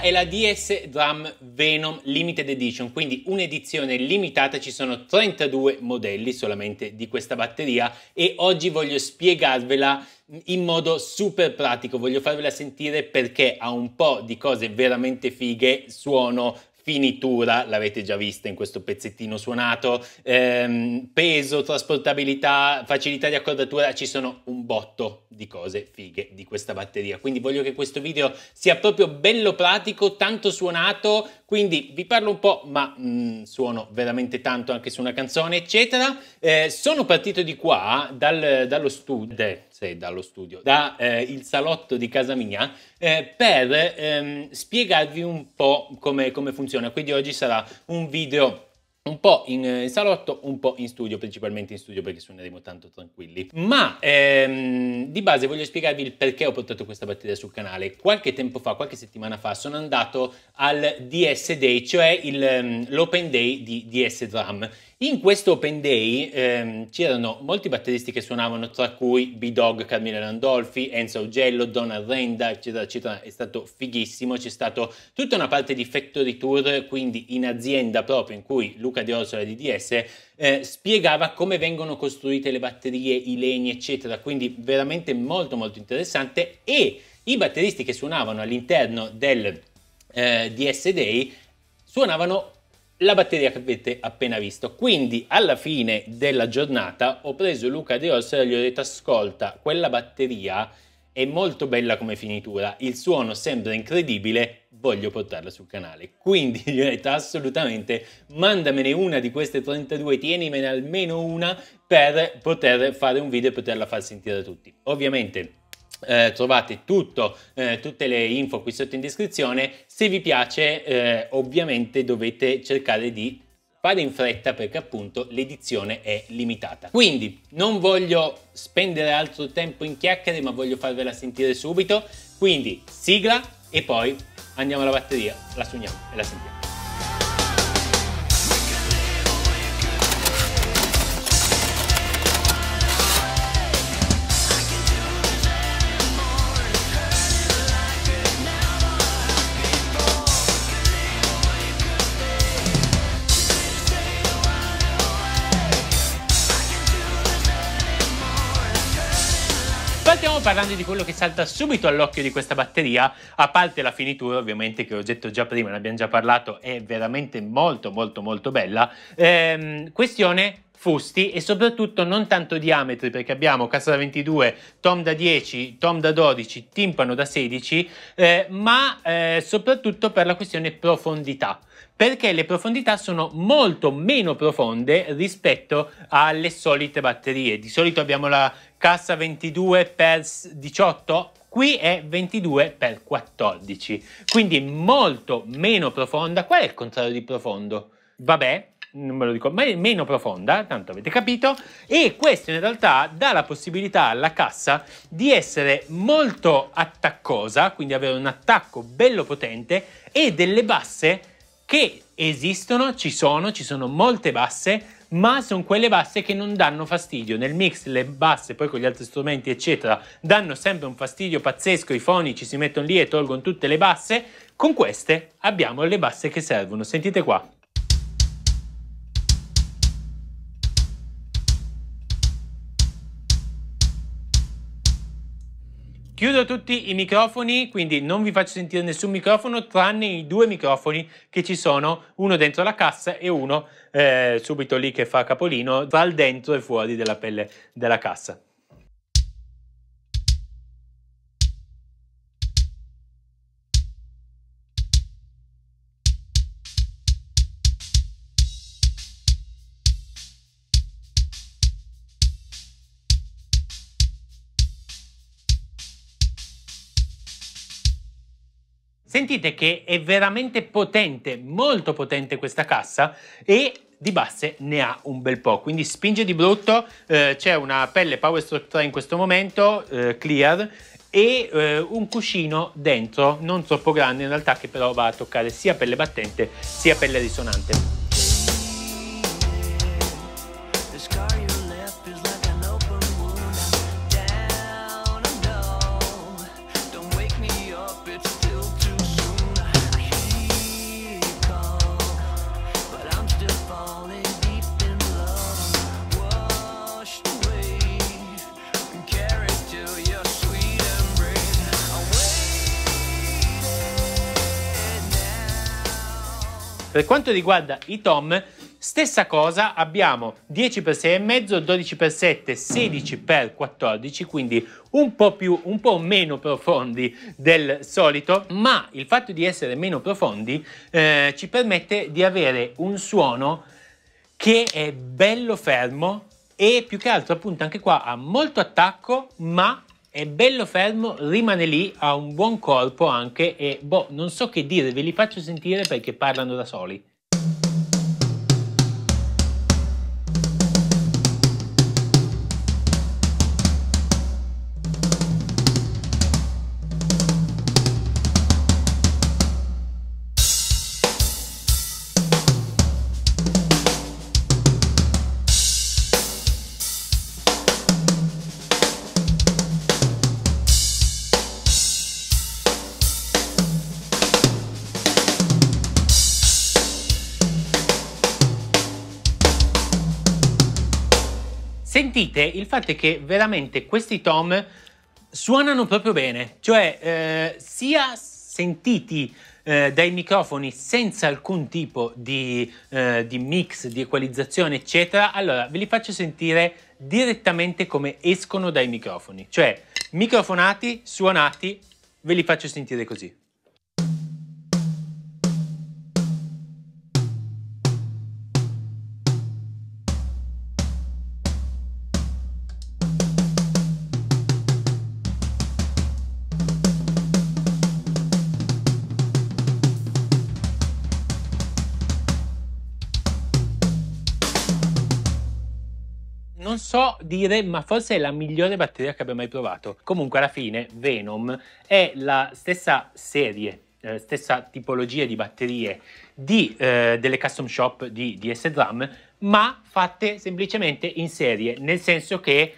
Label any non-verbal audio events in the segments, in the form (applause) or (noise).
È la DS Drum Venom Limited Edition, quindi un'edizione limitata, ci sono 32 modelli solamente di questa batteria e oggi voglio spiegarvela in modo super pratico, voglio farvela sentire perché ha un po' di cose veramente fighe, suono, finitura, l'avete già vista in questo pezzettino suonato, ehm, peso, trasportabilità, facilità di accordatura, ci sono un botto di cose fighe di questa batteria. Quindi voglio che questo video sia proprio bello pratico, tanto suonato, quindi vi parlo un po', ma mh, mm, suono veramente tanto anche su una canzone, eccetera. Eh, sono partito di qua, dal, dallo studio, sì, dallo studio, da eh, il salotto di casa mia, eh, per ehm, spiegarvi un po' come, come funziona. Quindi oggi sarà un video un po' in, in, salotto, un po' in studio, principalmente in studio perché suoneremo tanto tranquilli. Ma ehm, di base voglio spiegarvi il perché ho portato questa batteria sul canale. Qualche tempo fa, qualche settimana fa, sono andato al DS Day, cioè ehm, l'Open Day di DS Drum in questo Open Day ehm, c'erano molti batteristi che suonavano, tra cui B-Dog, Carmine Landolfi, Enzo Augello, Donald Renda, eccetera, eccetera. È stato fighissimo. C'è stata tutta una parte di Factory Tour, quindi in azienda proprio, in cui Luca Di Orsola di DS eh, spiegava come vengono costruite le batterie, i legni, eccetera. Quindi veramente molto, molto interessante. E i batteristi che suonavano all'interno del eh, DS Day suonavano la batteria che avete appena visto. Quindi alla fine della giornata ho preso Luca De Orso e gli ho detto ascolta, quella batteria è molto bella come finitura, il suono sembra incredibile, voglio portarla sul canale. (laughs) Quindi gli ho detto assolutamente mandamene una di queste 32, tienimene almeno una per poter fare un video e poterla far sentire a tutti. Ovviamente eh, trovate tutto, eh, tutte le info qui sotto in descrizione. Se vi piace, eh, ovviamente dovete cercare di fare in fretta perché appunto l'edizione è limitata. Quindi non voglio spendere altro tempo in chiacchiere, ma voglio farvela sentire subito. Quindi sigla e poi andiamo alla batteria, la suoniamo e la sentiamo. Parlando di quello che salta subito all'occhio di questa batteria, a parte la finitura ovviamente che ho detto già prima, ne abbiamo già parlato, è veramente molto molto molto bella. Ehm, questione fusti e soprattutto non tanto diametri perché abbiamo cassa da 22, tom da 10, tom da 12, timpano da 16, eh, ma eh, soprattutto per la questione profondità perché le profondità sono molto meno profonde rispetto alle solite batterie. Di solito abbiamo la cassa 22 x 18, qui è 22 x 14, quindi molto meno profonda. Qual è il contrario di profondo? Vabbè, non me lo dico, ma è meno profonda, tanto avete capito, e questo in realtà dà la possibilità alla cassa di essere molto attaccosa, quindi avere un attacco bello potente e delle basse che esistono, ci sono, ci sono molte basse, ma sono quelle basse che non danno fastidio. Nel mix le basse, poi con gli altri strumenti, eccetera, danno sempre un fastidio pazzesco, i fonici si mettono lì e tolgono tutte le basse. Con queste abbiamo le basse che servono. Sentite qua. Chiudo tutti i microfoni, quindi non vi faccio sentire nessun microfono tranne i due microfoni che ci sono, uno dentro la cassa e uno eh, subito lì che fa capolino tra il dentro e fuori della pelle della cassa. Sentite che è veramente potente, molto potente questa cassa e di basse ne ha un bel po', quindi spinge di brutto, eh, c'è una pelle Powerstroke 3 in questo momento, eh, clear, e eh, un cuscino dentro, non troppo grande in realtà, che però va a toccare sia pelle battente sia pelle risonante. Per quanto riguarda i tom, stessa cosa, abbiamo 10 x 6,5, 12 x 7, 16 x 14, quindi un po' più, un po' meno profondi del solito, ma il fatto di essere meno profondi eh, ci permette di avere un suono che è bello fermo e più che altro appunto anche qua ha molto attacco, ma è bello fermo, rimane lì, ha un buon corpo anche e boh, non so che dire, ve li faccio sentire perché parlano da soli. Sentite, il fatto è che veramente questi tom suonano proprio bene, cioè eh, sia sentiti eh, dai microfoni senza alcun tipo di, eh, di, mix, di equalizzazione, eccetera, allora ve li faccio sentire direttamente come escono dai microfoni, cioè microfonati, suonati, ve li faccio sentire così. Non so dire, ma forse è la migliore batteria che abbia mai provato. Comunque alla fine Venom è la stessa serie, eh, stessa tipologia di batterie di, eh, delle custom shop di DS Drum, ma fatte semplicemente in serie, nel senso che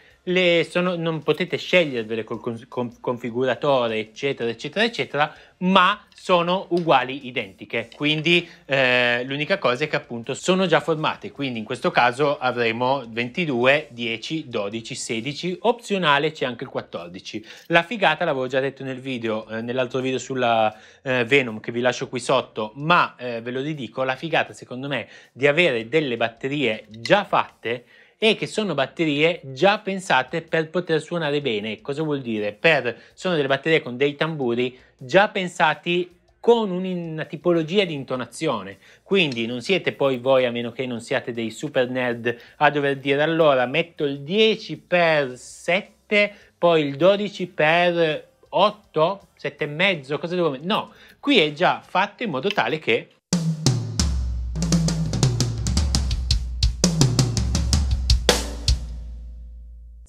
sono, non potete scegliervele col con, configuratore eccetera eccetera eccetera ma sono uguali identiche. Quindi eh, l'unica cosa è che appunto sono già formate. Quindi in questo caso avremo 22 10 12 16 opzionale c'è anche il 14 la figata l'avevo già detto nel video eh, nell'altro video sulla eh, Venom che vi lascio qui sotto ma eh, ve lo ridico la figata secondo me di avere delle batterie già fatte e che sono batterie già pensate per poter suonare bene. Cosa vuol dire? Per, sono delle batterie con dei tamburi già pensati con una tipologia di intonazione. Quindi non siete poi voi, a meno che non siate dei super nerd, a dover dire allora metto il 10 per 7, poi il 12 per 8, 7 e mezzo, cosa devo mettere? No, qui è già fatto in modo tale che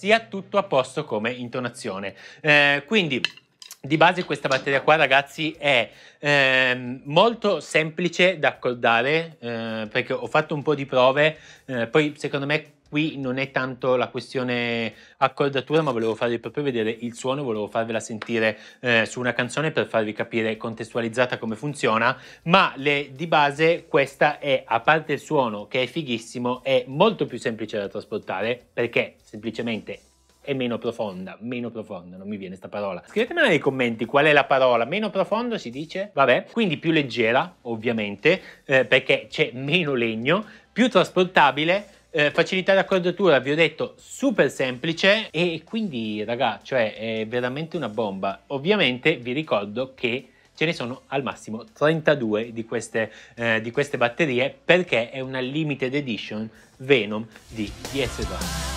sia tutto a posto come intonazione. Eh, quindi di base questa batteria qua ragazzi è eh, molto semplice da accordare eh, perché ho fatto un po' di prove, eh, poi secondo me qui non è tanto la questione accordatura, ma volevo farvi proprio vedere il suono, volevo farvela sentire eh, su una canzone per farvi capire contestualizzata come funziona, ma le, di base questa è, a parte il suono che è fighissimo, è molto più semplice da trasportare perché semplicemente è meno profonda, meno profonda, non mi viene sta parola. Scrivetemela nei commenti qual è la parola, meno profondo si dice? Vabbè, quindi più leggera, ovviamente, eh, perché c'è meno legno, più trasportabile, eh, facilità di accordatura, vi ho detto, super semplice e quindi, raga, cioè è veramente una bomba. Ovviamente vi ricordo che ce ne sono al massimo 32 di queste, eh, di queste batterie perché è una limited edition Venom di DS Drum.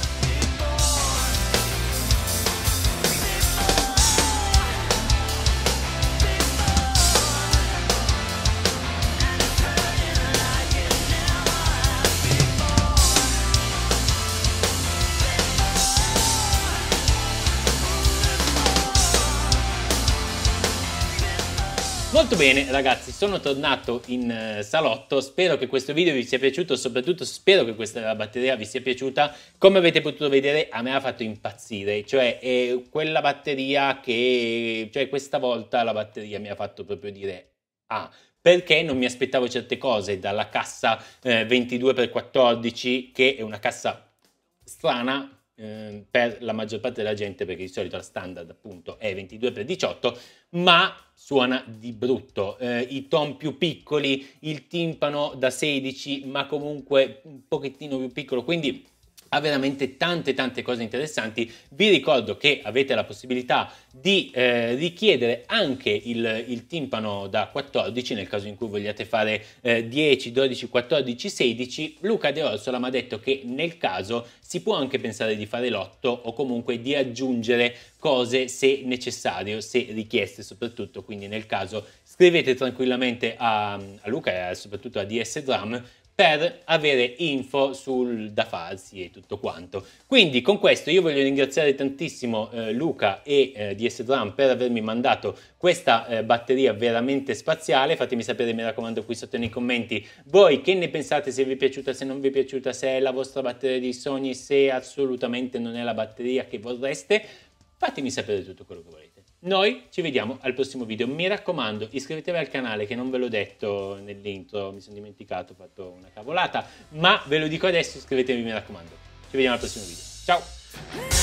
Molto bene ragazzi, sono tornato in uh, salotto, spero che questo video vi sia piaciuto, soprattutto spero che questa batteria vi sia piaciuta. Come avete potuto vedere a me ha fatto impazzire, cioè è quella batteria che, cioè questa volta la batteria mi ha fatto proprio dire ah, perché non mi aspettavo certe cose dalla cassa eh, 22x14 che è una cassa strana eh, per la maggior parte della gente, perché di solito la standard appunto è 22x18, ma suona di brutto. Eh, I tom più piccoli, il timpano da 16, ma comunque un pochettino più piccolo, quindi ha veramente tante tante cose interessanti. Vi ricordo che avete la possibilità di eh, richiedere anche il, il, timpano da 14 nel caso in cui vogliate fare eh, 10, 12, 14, 16. Luca De Orsola mi ha detto che nel caso si può anche pensare di fare l'otto o comunque di aggiungere cose se necessario, se richieste soprattutto, quindi nel caso scrivete tranquillamente a, a Luca e soprattutto a DS Drum per avere info sul da farsi e tutto quanto. Quindi con questo io voglio ringraziare tantissimo eh, Luca e eh, DS Drum per avermi mandato questa eh, batteria veramente spaziale. Fatemi sapere, mi raccomando, qui sotto nei commenti voi che ne pensate, se vi è piaciuta, se non vi è piaciuta, se è la vostra batteria di Sony, se assolutamente non è la batteria che vorreste. Fatemi sapere tutto quello che volete. Noi ci vediamo al prossimo video. Mi raccomando, iscrivetevi al canale che non ve l'ho detto nell'intro, mi sono dimenticato, ho fatto una cavolata, ma ve lo dico adesso, iscrivetevi, mi raccomando. Ci vediamo al prossimo video. Ciao!